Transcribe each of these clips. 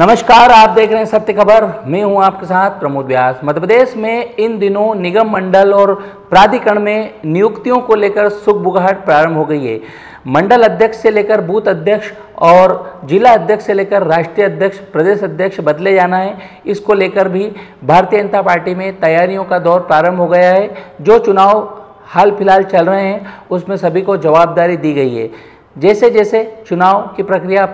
नमस्कार, आप देख रहे हैं सत्य खबर। मैं हूँ आपके साथ प्रमोद व्यास। मध्य प्रदेश में इन दिनों निगम मंडल और प्राधिकरण में नियुक्तियों को लेकर सुख बुगाहट प्रारंभ हो गई है। मंडल अध्यक्ष से लेकर बूथ अध्यक्ष और जिला अध्यक्ष से लेकर राष्ट्रीय अध्यक्ष, प्रदेश अध्यक्ष बदले जाना है। इसको लेकर भी भारतीय जनता पार्टी में तैयारियों का दौर प्रारंभ हो गया है। जो चुनाव हाल फ़िलहाल चल रहे हैं, उसमें सभी को जवाबदारी दी गई है। जैसे जैसे चुनाव की प्रक्रिया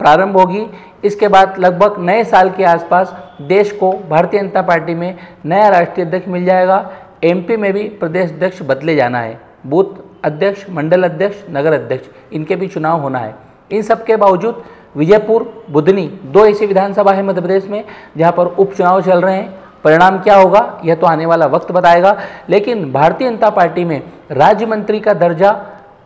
प्रारंभ होगी। इसके बाद लगभग नए साल के आसपास देश को भारतीय जनता पार्टी में नया राष्ट्रीय अध्यक्ष मिल जाएगा। एमपी में भी प्रदेश अध्यक्ष बदले जाना है। बूथ अध्यक्ष, मंडल अध्यक्ष, नगर अध्यक्ष, इनके भी चुनाव होना है। इन सब के बावजूद विजयपुर, बुधनी, दो ऐसी विधानसभा है मध्य प्रदेश में, जहाँ पर उपचुनाव चल रहे हैं। परिणाम क्या होगा, यह तो आने वाला वक्त बताएगा। लेकिन भारतीय जनता पार्टी में राज्य मंत्री का दर्जा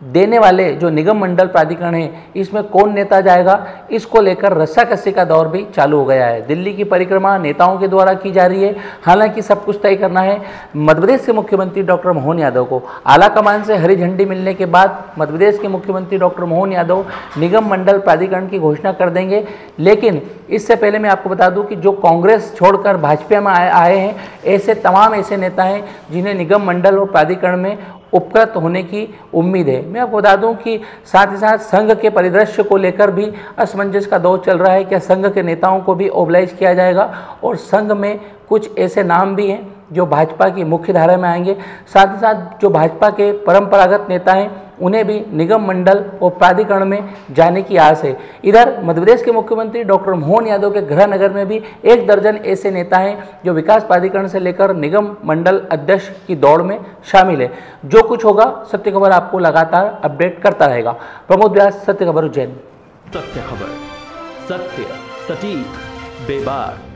देने वाले जो निगम मंडल प्राधिकरण है इसमें कौन नेता जाएगा? इसको लेकर रस्साकस्सी का दौर भी चालू हो गया है। दिल्ली की परिक्रमा नेताओं के द्वारा की जा रही है। हालाँकि सब कुछ तय करना है। मध्यप्रदेश के मुख्यमंत्री डॉक्टर मोहन यादव को। आला कमान से हरी झंडी मिलने के बाद मध्यप्रदेश के मुख्यमंत्री डॉक्टर मोहन यादव निगम मंडल प्राधिकरण की घोषणा कर देंगे। लेकिन इससे पहले मैं आपको बता दूँ कि जो कांग्रेस छोड़कर भाजपा में आए, आए हैं ऐसे तमाम ऐसे नेता हैं जिन्हें निगम मंडल और प्राधिकरण में उपकृत होने की उम्मीद है। मैं आपको बता दूँ कि साथ ही साथ संघ के परिदृश्य को लेकर भी असमंजस का दौर चल रहा है। क्या संघ के नेताओं को भी ओबलाइज किया जाएगा? और संघ में कुछ ऐसे नाम भी हैं जो भाजपा की मुख्य धारा में आएँगे। साथ ही साथ जो भाजपा के परंपरागत नेता हैं उन्हें भी निगम मंडल और प्राधिकरण में जाने की आस है। इधर मध्यप्रदेश के मुख्यमंत्री डॉक्टर मोहन यादव के गृह नगर में भी एक दर्जन ऐसे नेता हैं जो विकास प्राधिकरण से लेकर निगम मंडल अध्यक्ष की दौड़ में शामिल है। जो कुछ होगा, सत्य खबर आपको लगातार अपडेट करता रहेगा। प्रमोद व्यास, सत्य खबर उज्जैन। सत्य खबर। सत्य, सटीक, बेबाक।